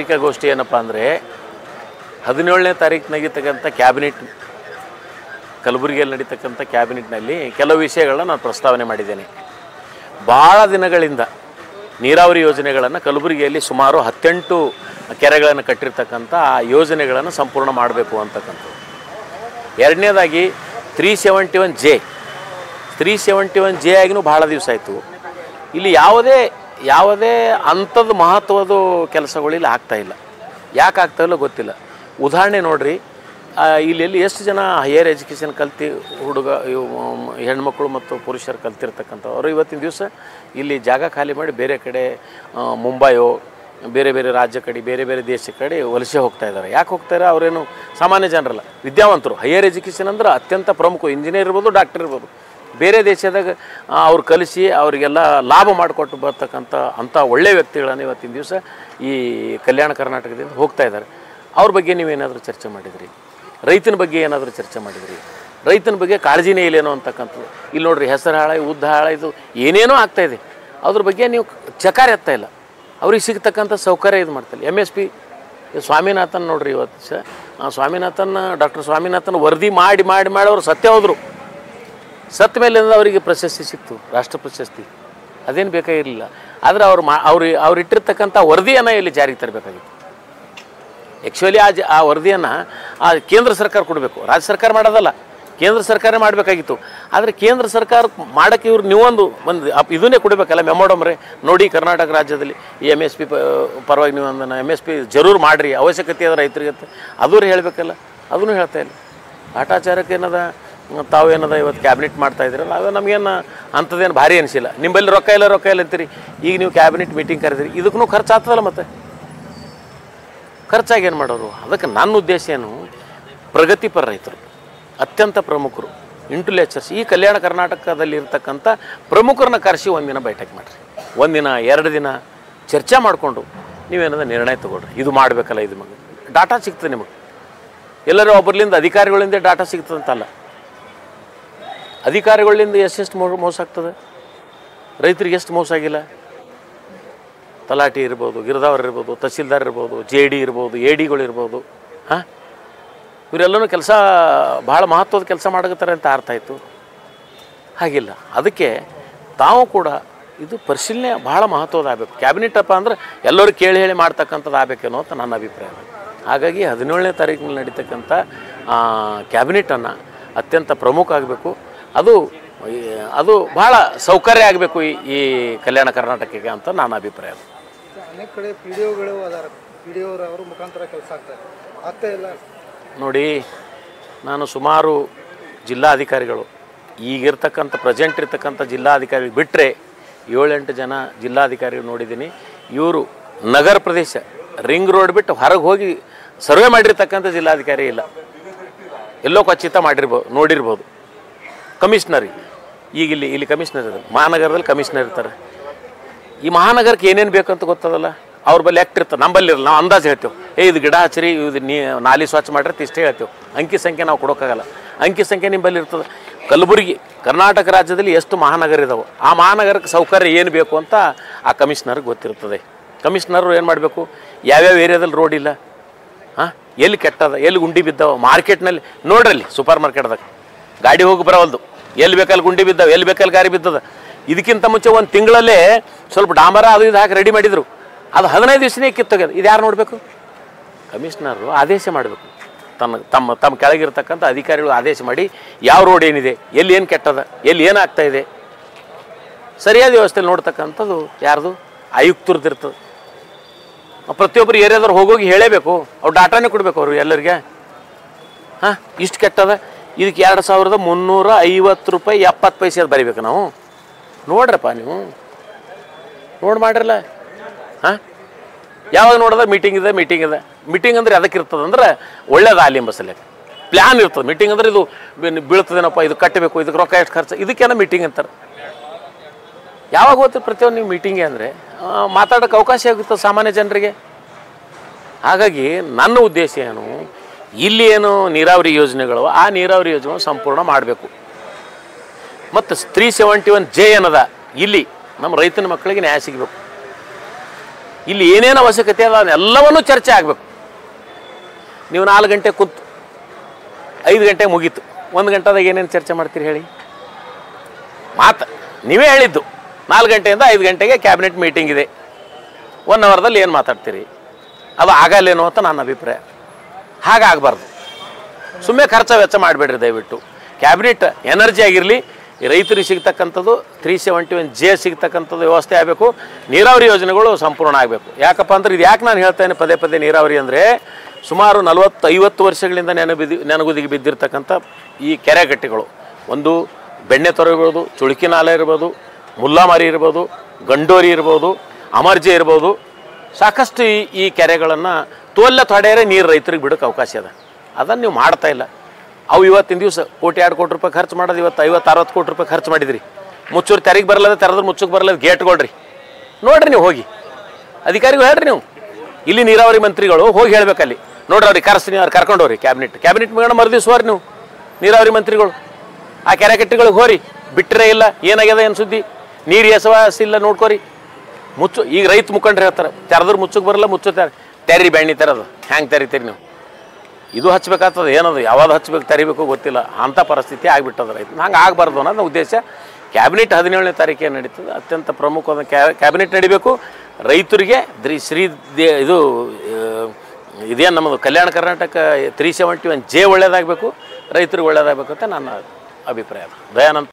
ಪತ್ರಿಕಾಗೋಷ್ಠಿ ಏನಪ್ಪ ಅಂದರೆ ಹದಿನೇಳನೇ ತಾರೀಕಿನಾಗಿರ್ತಕ್ಕಂಥ ಕ್ಯಾಬಿನೆಟ್ ಕಲಬುರಗಿಯಲ್ಲಿ ನಡೀತಕ್ಕಂಥ ಕ್ಯಾಬಿನೆಟ್ನಲ್ಲಿ ಕೆಲವು ವಿಷಯಗಳನ್ನ ನಾನು ಪ್ರಸ್ತಾವನೆ ಮಾಡಿದ್ದೇನೆ. ಭಾಳ ದಿನಗಳಿಂದ ನೀರಾವರಿ ಯೋಜನೆಗಳನ್ನು ಕಲಬುರಗಿಯಲ್ಲಿ ಸುಮಾರು ಹತ್ತೆಂಟು ಕೆರೆಗಳನ್ನು ಕಟ್ಟಿರ್ತಕ್ಕಂಥ ಆ ಯೋಜನೆಗಳನ್ನು ಸಂಪೂರ್ಣ ಮಾಡಬೇಕು ಅಂತಕ್ಕಂಥದ್ದು. ಎರಡನೇದಾಗಿ three seventy one J three seventy one J ಆಗಿನೂ ಭಾಳ ದಿವಸ ಆಯಿತು. ಇಲ್ಲಿ ಯಾವುದೇ ಯಾವುದೇ ಅಂಥದ್ದು ಮಹತ್ವದ ಕೆಲಸಗಳು ಇಲ್ಲಿ ಆಗ್ತಾ ಇಲ್ಲ. ಯಾಕೆ ಆಗ್ತಾ ಇಲ್ಲ ಗೊತ್ತಿಲ್ಲ. ಉದಾಹರಣೆ ನೋಡಿರಿ ಇಲ್ಲೆಲ್ಲಿ ಎಷ್ಟು ಜನ ಹೈಯರ್ ಎಜುಕೇಷನ್ ಕಲ್ತಿ ಹುಡುಗ ಹೆಣ್ಮಕ್ಳು ಮತ್ತು ಪುರುಷರು ಕಲ್ತಿರ್ತಕ್ಕಂಥವ್ರು, ಇವತ್ತಿನ ದಿವಸ ಇಲ್ಲಿ ಜಾಗ ಖಾಲಿ ಮಾಡಿ ಬೇರೆ ಕಡೆ ಮುಂಬಾಯೋ ಮುಂಬೈಯೋ, ಬೇರೆ ಬೇರೆ ರಾಜ್ಯ ಕಡೆ, ಬೇರೆ ಬೇರೆ ದೇಶ ಕಡೆ ವಲಸೆ ಹೋಗ್ತಾ ಇದ್ದಾರೆ. ಯಾಕೆ ಹೋಗ್ತಾರೆ? ಅವರೇನು ಸಾಮಾನ್ಯ ಜನರಲ್ಲ. ವಿದ್ಯಾವಂತರು. ಹೈಯರ್ ಎಜುಕೇಷನ್ ಅಂದ್ರೆ ಅತ್ಯಂತ ಪ್ರಮುಖ. ಇಂಜಿನಿಯರ್ ಇರ್ಬೋದು ಡಾಕ್ಟರ್ ಇರ್ಬೋದು. ಬೇರೆ ದೇಶದಾಗ ಅವ್ರು ಕಲಿಸಿ ಅವರಿಗೆಲ್ಲ ಲಾಭ ಮಾಡಿಕೊಟ್ಟು ಬರ್ತಕ್ಕಂಥ ಅಂಥ ಒಳ್ಳೆಯ ವ್ಯಕ್ತಿಗಳನ್ನು ಇವತ್ತಿನ ದಿವಸ ಈ ಕಲ್ಯಾಣ ಕರ್ನಾಟಕದಿಂದ ಹೋಗ್ತಾ ಇದ್ದಾರೆ. ಅವ್ರ ಬಗ್ಗೆ ನೀವೇನಾದರೂ ಚರ್ಚೆ ಮಾಡಿದ್ರಿ? ರೈತನ ಬಗ್ಗೆ ಏನಾದರೂ ಚರ್ಚೆ ಮಾಡಿದ್ರಿ? ರೈತನ ಬಗ್ಗೆ ಕಾಳಜಿನೇ ಇಲ್ಲೇನೋ ಅಂತಕ್ಕಂಥದ್ದು. ಇಲ್ಲಿ ನೋಡ್ರಿ ಹೆಸರು ಹಾಳ ಉದ್ದ ಹಾಳ ಇದು ಏನೇನೋ ಆಗ್ತಾ ಇದೆ. ಅದ್ರ ಬಗ್ಗೆ ನೀವು ಚಕಾರ ಎತ್ತಾ ಇಲ್ಲ. ಅವ್ರಿಗೆ ಸಿಗ್ತಕ್ಕಂಥ ಸೌಕರ್ಯ ಇದು ಮಾಡ್ತಾರೆ ಎಂ ಎಸ್ ಪಿ ಸ್ವಾಮಿನಾಥನ್ ನೋಡ್ರಿ ಇವತ್ತು. ಸ ಸ್ವಾಮಿನಾಥನ್ ಡಾಕ್ಟರ್ ಸ್ವಾಮಿನಾಥನ್ ವರದಿ ಮಾಡಿ ಮಾಡಿ ಮಾಡಿ ಅವರು ಸತ್ಯ ಹೋದರು. ಸತ್ತ ಮೇಲೆ ಅವರಿಗೆ ಪ್ರಶಸ್ತಿ ಸಿಕ್ತು, ರಾಷ್ಟ್ರ ಪ್ರಶಸ್ತಿ. ಅದೇನು ಬೇಕಾಗಿರಲಿಲ್ಲ ಆದರೆ ಅವ್ರು ಮಾ ಅವ್ರು ಅವ್ರು ಇಟ್ಟಿರ್ತಕ್ಕಂಥ ವರದಿಯನ್ನು ಇಲ್ಲಿ ಜಾರಿಗೆ ತರಬೇಕಾಗಿತ್ತು. ಆ್ಯಕ್ಚುಲಿ ಆ ಜ ಆ ವರದಿಯನ್ನು ಆ ಕೇಂದ್ರ ಸರ್ಕಾರ ಕೊಡಬೇಕು. ರಾಜ್ಯ ಸರ್ಕಾರ ಮಾಡೋದಲ್ಲ. ಕೇಂದ್ರ ಸರ್ಕಾರ ಮಾಡಬೇಕಾಗಿತ್ತು. ಆದರೆ ಕೇಂದ್ರ ಸರ್ಕಾರ ಮಾಡೋಕ್ಕೆ ಇವ್ರು ನೀವೊಂದು ಒಂದು ಇದನ್ನೇ ಕೊಡಬೇಕಲ್ಲ ಮೆಮೋಡಮ್ರೆ ನೋಡಿ ಕರ್ನಾಟಕ ರಾಜ್ಯದಲ್ಲಿ ಈ ಎಂ ಎಸ್ ಪಿ ಪರವಾಗಿ ನೀವು ಒಂದು ಎಂ ಎಸ್ ಪಿ ಜರೂರ್ ಮಾಡಿರಿ. ಅವಶ್ಯಕತೆ ಅದ ರೈತರಿಗೆ ಅದೂ ಹೇಳಬೇಕಲ್ಲ. ಅದನ್ನು ಹೇಳ್ತಾ ಇಲ್ಲ. ಆಟಾಚಾರಕ್ಕೆ ಏನದ? ತಾವು ಇವತ್ತು ಕ್ಯಾಬಿನೆಟ್ ಮಾಡ್ತಾ ಇದ್ದೀರಲ್ಲ, ಅದು ನಮಗೇನು ಅಂಥದ್ದೇನು ಭಾರಿ ಅನಿಸಿಲ್ಲ. ನಿಮ್ಮಲ್ಲಿ ರೊಕ್ಕ ಇಲ್ಲ ರೊಕ್ಕ ಇಲ್ಲ ಅಂತೀರಿ. ಈಗ ನೀವು ಕ್ಯಾಬಿನೆಟ್ ಮೀಟಿಂಗ್ ಕರೆದಿರಿ ಇದಕ್ಕೂ ಖರ್ಚು ಆಗ್ತದಲ್ಲ ಮತ್ತೆ? ಖರ್ಚಾಗಿ ಏನು ಮಾಡೋರು? ಅದಕ್ಕೆ ನನ್ನ ಉದ್ದೇಶ ಏನು? ಪ್ರಗತಿಪರ ರೈತರು, ಅತ್ಯಂತ ಪ್ರಮುಖರು ಇಂಟುಲೇಚರ್ಸ್ ಈ ಕಲ್ಯಾಣ ಕರ್ನಾಟಕದಲ್ಲಿ ಇರ್ತಕ್ಕಂಥ ಪ್ರಮುಖರನ್ನ ಕರೆಸಿ ಒಂದಿನ ಬೈಠಕ್ ಮಾಡಿರಿ. ಒಂದಿನ ಎರಡು ದಿನ ಚರ್ಚೆ ಮಾಡಿಕೊಂಡು ನೀವೇನದ ನಿರ್ಣಯ ತೊಗೊಳ್ರಿ. ಇದು ಮಾಡಬೇಕಲ್ಲ ಇದು ಮಗ. ಡಾಟಾ ಸಿಗ್ತದೆ ನಿಮಗೆ. ಎಲ್ಲರೂ ಒಬ್ಬರಿಂದ ಅಧಿಕಾರಿಗಳಿಂದ ಡಾಟಾ ಸಿಗ್ತದಂತಲ್ಲ ಅಧಿಕಾರಿಗಳಿಂದ ಎಷ್ಟೆಷ್ಟು ಮೋ ಮೋಸ ಆಗ್ತದೆ? ರೈತರಿಗೆ ಎಷ್ಟು ಮೋಸ ಆಗಿಲ್ಲ? ತಲಾಟಿ ಇರ್ಬೋದು ಗಿರದಾವರ್ ಇರ್ಬೋದು, ತಹಸೀಲ್ದಾರ್ ಇರ್ಬೋದು, ಜೆ ಡಿ ಇರ್ಬೋದು, ಎ ಡಿಗಳು ಇರ್ಬೋದು, ಹಾಂ? ಇವರೆಲ್ಲನೂ ಕೆಲಸ, ಭಾಳ ಮಹತ್ವದ ಕೆಲಸ ಮಾಡಕತ್ತಾರೆ ಅಂತ ಅರ್ಥ ಆಯಿತು. ಹಾಗಿಲ್ಲ. ಅದಕ್ಕೆ ತಾವು ಕೂಡ ಇದು ಪರಿಶೀಲನೆ ಭಾಳ ಮಹತ್ವದ ಆಗಬೇಕು. ಕ್ಯಾಬಿನೆಟ್ ಅಪ್ಪ ಅಂದ್ರೆ ಎಲ್ಲರೂ ಕೇಳಿ ಹೇಳಿ ಮಾಡ್ತಕ್ಕಂಥದ್ದು ಆಗಬೇಕೇನೋ ಅಂತ ನನ್ನ ಅಭಿಪ್ರಾಯ. ಹಾಗಾಗಿ ಹದಿನೇಳನೇ ತಾರೀಕಿನಲ್ಲಿ ನಡೀತಕ್ಕಂಥ ಕ್ಯಾಬಿನೆಟನ್ನು ಅತ್ಯಂತ ಪ್ರಮುಖ ಆಗಬೇಕು. ಅದು ಅದು ಭಾಳ ಸೌಕರ್ಯ ಆಗಬೇಕು ಈ ಈ ಕಲ್ಯಾಣ ಕರ್ನಾಟಕಕ್ಕೆ ಅಂತ ನನ್ನ ಅಭಿಪ್ರಾಯ. ಅನೇಕ ಕಡೆ ಪಿ ಡಿ ಒಗಳು ಅದಾರ. ಪಿ ಡಿ ಅವ್ರ ಮುಖಾಂತರ ಕೆಲಸ ಆಗ್ತಾರೆ ಆಗ್ತಾ ಇಲ್ಲ? ನೋಡಿ ನಾನು ಸುಮಾರು ಜಿಲ್ಲಾಧಿಕಾರಿಗಳು ಈಗಿರ್ತಕ್ಕಂಥ ಪ್ರೆಸೆಂಟ್ ಇರ್ತಕ್ಕಂಥ ಜಿಲ್ಲಾಧಿಕಾರಿ ಬಿಟ್ಟರೆ ಏಳೆಂಟು ಜನ ಜಿಲ್ಲಾಧಿಕಾರಿಗಳು ನೋಡಿದ್ದೀನಿ. ಇವರು ನಗರ ಪ್ರದೇಶ ರಿಂಗ್ ರೋಡ್ ಬಿಟ್ಟು ಹೊರಗೆ ಹೋಗಿ ಸರ್ವೆ ಮಾಡಿರ್ತಕ್ಕಂಥ ಜಿಲ್ಲಾಧಿಕಾರಿ ಇಲ್ಲ. ಎಲ್ಲೋ ಖಚಿತ ಮಾಡಿರ್ಬೋದು ನೋಡಿರ್ಬೋದು. ಕಮಿಷನರ್. ಈಗ ಇಲ್ಲಿ ಇಲ್ಲಿ ಕಮಿಷನರ್ ಇದ್ದಾರೆ. ಮಹಾನಗರದಲ್ಲಿ ಕಮಿಷನರ್ ಇರ್ತಾರೆ. ಈ ಮಹಾನಗರಕ್ಕೆ ಏನೇನು ಬೇಕಂತ ಗೊತ್ತದಲ್ಲ? ಅವ್ರ ಬಲ್ಲಿ ಆ್ಯಕ್ಟ್ ಇರ್ತಾರೆ. ನಮ್ಮಲ್ಲಿ ಇರಲ್ಲ, ನಾವು ಅಂದಾಜು ಹೇಳ್ತೇವೆ. ಏ, ಇದು ಗಿಡ ಹಚ್ಚಿರಿ, ಇದು ನೀ, ನಾಲಿ ಸ್ವಚ್ಛ ಮಾಡಿರಿ ಇಷ್ಟೇ ಹೇಳ್ತೇವೆ. ಅಂಕಿ ಸಂಖ್ಯೆ ನಾವು ಕೊಡೋಕ್ಕಾಗಲ್ಲ. ಅಂಕಿ ಸಂಖ್ಯೆ ನಿಮ್ಮಲ್ಲಿ ಇರ್ತದೆ. ಕಲಬುರಗಿ, ಕರ್ನಾಟಕ ರಾಜ್ಯದಲ್ಲಿ ಎಷ್ಟು ಮಹಾನಗರ ಇದಾವೆ, ಆ ಮಹಾನಗರಕ್ಕೆ ಸೌಕರ್ಯ ಏನು ಬೇಕು ಅಂತ ಆ ಕಮಿಷನರ್ಗೆ ಗೊತ್ತಿರ್ತದೆ. ಕಮಿಷನರು ಏನು ಮಾಡಬೇಕು? ಯಾವ್ಯಾವ ಏರಿಯಾದಲ್ಲಿ ರೋಡ್ ಇಲ್ಲ? ಹಾಂ? ಎಲ್ಲಿ ಕೆಟ್ಟದ? ಎಲ್ಲಿ ಗುಂಡಿ ಬಿದ್ದಾವೆ? ಮಾರ್ಕೆಟ್ನಲ್ಲಿ ನೋಡ್ರಲ್ಲಿ ಸೂಪರ್ ಮಾರ್ಕೆಟ್ದಾಗ ಗಾಡಿ ಹೋಗಿ ಬರವಲ್ದು. ಎಲ್ಲಿ ಬೇಕಲ್ಲಿ ಗುಂಡಿ ಬಿದ್ದಾವೆ, ಎಲ್ಲಿ ಬೇಕಲ್ಲಿ ಗಾರಿ ಬಿದ್ದದ. ಇದಕ್ಕಿಂತ ಮುಂಚೆ ಒಂದು ತಿಂಗಳಲ್ಲೇ ಸ್ವಲ್ಪ ಡಾಮರ ಅದು ಇದು ಹಾಕಿ ರೆಡಿ ಮಾಡಿದರು. ಅದು ಹದಿನೈದು ದಿವಸನೇ ಕಿತ್ತೋಗ್ಯದ ಇದು ಯಾರು ನೋಡಬೇಕು? ಕಮಿಷನರು ಆದೇಶ ಮಾಡಬೇಕು. ತಮ್ಮ ತಮ್ಮ ತಮ್ಮ ಕೆಳಗಿರ್ತಕ್ಕಂಥ ಅಧಿಕಾರಿಗಳು ಆದೇಶ ಮಾಡಿ ಯಾವ ರೋಡ್ ಏನಿದೆ, ಎಲ್ಲಿ ಏನು ಕೆಟ್ಟದ, ಎಲ್ಲಿ ಏನು ಆಗ್ತಾ ಇದೆ. ಸರಿಯಾದ ವ್ಯವಸ್ಥೆಯಲ್ಲಿ ನೋಡ್ತಕ್ಕಂಥದ್ದು ಯಾರ್ದು? ಆಯುಕ್ತರದ್ದು ಇರ್ತದೆ ಪ್ರತಿಯೊಬ್ಬರು ಏರಿಯಾದವ್ರು ಹೋಗೋಗಿ ಹೇಳೇಬೇಕು. ಅವ್ರು ಡಾಟಾನೇ ಕೊಡಬೇಕು ಅವರು ಎಲ್ಲರಿಗೆ. ಹಾಂ, ಇಷ್ಟು ಕೆಟ್ಟದ? ಇದಕ್ಕೆ ಎರಡು ಸಾವಿರದ ಮುನ್ನೂರ ಐವತ್ತು ರೂಪಾಯಿ ಎಪ್ಪತ್ತು ಪೈಸೆ ಅದು ಬರಿಬೇಕು ನಾವು. ನೋಡ್ರಪ್ಪ ನೀವು. ನೋಡಿ ಮಾಡ್ರಲ್ಲ? ಹಾಂ? ಯಾವಾಗ ನೋಡಿದ್ರೆ ಮೀಟಿಂಗ್ ಇದೆ ಮೀಟಿಂಗ್ ಇದೆ. ಮೀಟಿಂಗ್ ಅಂದ್ರೆ ಅದಕ್ಕೆ ಇರ್ತದೆ ಅಂದ್ರೆ ಒಳ್ಳೇದು ಆಲಿಂಬ ಸಲಕ್ಕೆ ಪ್ಲ್ಯಾನ್ ಇರ್ತದೆ. ಮೀಟಿಂಗ್ ಅಂದ್ರೆ ಇದು ಬೀಳ್ತದೇನಪ್ಪ, ಇದು ಕಟ್ಟಬೇಕು, ಇದಕ್ಕೆ ರೊಕ್ಕ ಎಷ್ಟು ಖರ್ಚು ಏನ ಮೀಟಿಂಗ್ ಅಂತಾರೆ. ಯಾವಾಗ ಓದ್ತೀರಿ ಪ್ರತಿಯೊಂದು ನೀವು ಮೀಟಿಂಗೇ ಅಂದರೆ? ಮಾತಾಡೋಕ್ಕೆ ಅವಕಾಶ ಆಗುತ್ತೆ ಸಾಮಾನ್ಯ ಜನರಿಗೆ. ಹಾಗಾಗಿ ನನ್ನ ಉದ್ದೇಶ ಏನು ಇಲ್ಲಿ ಏನು ನೀರಾವರಿ ಯೋಜನೆಗಳು ಆ ನೀರಾವರಿ ಯೋಜನೆ ಸಂಪೂರ್ಣ ಮಾಡಬೇಕು. ಮತ್ತು ತ್ರೀ ಸೆವೆಂಟಿ ಒನ್ ಜೆ ಏನದ ಇಲ್ಲಿ ನಮ್ಮ ರೈತನ ಮಕ್ಕಳಿಗೆ ನ್ಯಾಯ ಸಿಗಬೇಕು. ಇಲ್ಲಿ ಏನೇನು ಅವಶ್ಯಕತೆ ಅದ ಅದೆಲ್ಲವನ್ನೂ ಚರ್ಚೆ ಆಗಬೇಕು. ನೀವು ನಾಲ್ಕು ಗಂಟೆ ಕೂತು, ಐದು ಗಂಟೆ ಮುಗೀತು. ಒಂದು ಗಂಟೆದಾಗ ಏನೇನು ಚರ್ಚೆ ಮಾಡ್ತೀರಿ ಹೇಳಿ? ಮಾತು, ನೀವೇ ಹೇಳಿದ್ದು, ನಾಲ್ಕು ಗಂಟೆಯಿಂದ ಐದು ಗಂಟೆಗೆ ಕ್ಯಾಬಿನೆಟ್ ಮೀಟಿಂಗ್ ಇದೆ. ಒನ್ ಅವರ್ದಲ್ಲಿ ಏನು ಮಾತಾಡ್ತೀರಿ? ಅದು ಆಗಲ್ಲೇನೋ ಅಂತ ನನ್ನ ಅಭಿಪ್ರಾಯ. ಹಾಗಾಗಬಾರ್ದು. ಸುಮ್ಮನೆ ಖರ್ಚು ವೆಚ್ಚ ಮಾಡಬೇಡ್ರಿ ದಯವಿಟ್ಟು. ಕ್ಯಾಬಿನೆಟ್ ಎನರ್ಜಿ ಆಗಿರಲಿ, ರೈತರಿಗೆ ಸಿಗ್ತಕ್ಕಂಥದ್ದು ತ್ರೀ ಸೆವೆಂಟಿ ಒನ್ ಜೆ ಸಿಗ್ತಕ್ಕಂಥದ್ದು ವ್ಯವಸ್ಥೆ ಆಗಬೇಕು. ನೀರಾವರಿ ಯೋಜನೆಗಳು ಸಂಪೂರ್ಣ ಆಗಬೇಕು. ಯಾಕಪ್ಪ ಅಂದ್ರೆ ಇದು ಯಾಕೆ ನಾನು ಹೇಳ್ತೇನೆ ಪದೇ ಪದೇ ನೀರಾವರಿ ಅಂದರೆ, ಸುಮಾರು ನಲವತ್ತು ಐವತ್ತು ವರ್ಷಗಳಿಂದ ನೆನಬಿದ್ದು ನೆನಗುದಿಗೆ ಬಿದ್ದಿರ್ತಕ್ಕಂಥ ಈ ಕೆರೆಗಟ್ಟೆಗಳು. ಒಂದು ಬೆಣ್ಣೆ ತೊರೆ ಇರ್ಬೋದು ಚುಳುಕಿ ನಾಲೆ ಇರ್ಬೋದು ಮುಲ್ಲಾಮಾರಿ ಇರ್ಬೋದು, ಗಂಡೋರಿ ಇರ್ಬೋದು, ಅಮರ್ಜೆ ಇರ್ಬೋದು. ಸಾಕಷ್ಟು ಈ ಕೆರೆಗಳನ್ನು ತೋಲ್ಲ ತೊಡೆಯರೆ ನೀರು ರೈತರಿಗೆ ಬಿಡೋಕೆ ಅವಕಾಶ ಅದ ಅದನ್ನು ನೀವು ಮಾಡ್ತಾ ಇಲ್ಲ. ಅವು ಇವತ್ತಿನ ದಿವಸ ಕೋಟಿ ಎರಡು ಕೋಟಿ ರೂಪಾಯಿ ಖರ್ಚು ಮಾಡೋದು, ಇವತ್ತು ಐವತ್ತು, ಅರವತ್ತು ಕೋಟಿ ರೂಪಾಯಿ ಖರ್ಚು ಮಾಡಿದ್ರಿ. ಮುಚ್ಚೂರು ತೆರಿಗೆ ಬರಲ್ಲದ ತೆರೆದ್ರೆ ಮುಚ್ಚಕ್ಕೆ ಬರಲ್ಲದ ಗೇಟ್ಗೊಳ್ರಿ ನೋಡ್ರಿ ನೀವು ಹೋಗಿ. ಅಧಿಕಾರಿಗಳು ಹೇಳ್ರಿ ನೀವು. ಇಲ್ಲಿ ನೀರಾವರಿ ಮಂತ್ರಿಗಳು ಹೋಗಿ ಹೇಳ್ಬೇಕಲ್ಲಿ. ನೋಡ್ರಿ ಅವ್ರಿಗೆ ಕರೆಸ್ತೀನಿ, ಅವ್ರು ಕರ್ಕೊಂಡು ಹೋಗ್ರಿ ಕ್ಯಾಬಿನೆಟ್ ಕ್ಯಾಬಿನೆಟ್ ಮೇಡಮ್ ಮರುದಿವ್ಸವ್ರಿ ನೀವು. ನೀರಾವರಿ ಮಂತ್ರಿಗಳು. ಆ ಕೆರೆ ಕಟ್ಟೆಗಳಿಗೆ ಹೋರಿ. ಬಿಟ್ಟರೆ ಇಲ್ಲ, ಏನಾಗ್ಯದ ಏನು ಸುದ್ದಿ? ನೀರು ಎಸವಾಸ ಇಲ್ಲ ನೋಡ್ಕೋರಿ. ಮುಚ್ಚು, ಈಗ ರೈತ ಮುಖಂಡ್ರು ಹೇಳ್ತಾರೆ, ತೆರೆದ್ರೆ ಮುಚ್ಚಕ್ಕೆ ಬರಲ್ಲ ಮುಚ್ಚು ತೆರೆ ಬೆಣ್ಣೆ ತರೋದು. ಹ್ಯಾಂಗೆ ತೆರಿತೀರಿ ನೀವು? ಇದು ಹಚ್ಬೇಕಾಗ್ತದ. ಏನದು? ಯಾವಾಗ ಹಚ್ಬೇಕು, ತರಿಬೇಕು ಗೊತ್ತಿಲ್ಲ. ಅಂಥ ಪರಿಸ್ಥಿತಿ ಆಗಿಬಿಟ್ಟದ ರೈತ ಹಂಗೆ ಆಗಬಾರ್ದು ಅನ್ನೋದು ಉದ್ದೇಶ. ಕ್ಯಾಬಿನೆಟ್ ಹದಿನೇಳನೇ ತಾರೀಕೇ ನಡೀತದೆ. ಅತ್ಯಂತ ಪ್ರಮುಖವಾದ ಕ್ಯಾಬಿನೆಟ್ ನಡಿಬೇಕು. ರೈತರಿಗೆ ದ್ರಿ, ಶ್ರೀ ದೇ- ಇದು ಇದೇನು ನಮ್ಮದು Kalyana Karnataka three seventy one J ಒಳ್ಳೇದಾಗಬೇಕು. ರೈತರಿಗೆ ಒಳ್ಳೇದಾಗಬೇಕು ಅಂತ ನನ್ನ ಅಭಿಪ್ರಾಯ. ದಯಾನಂದ.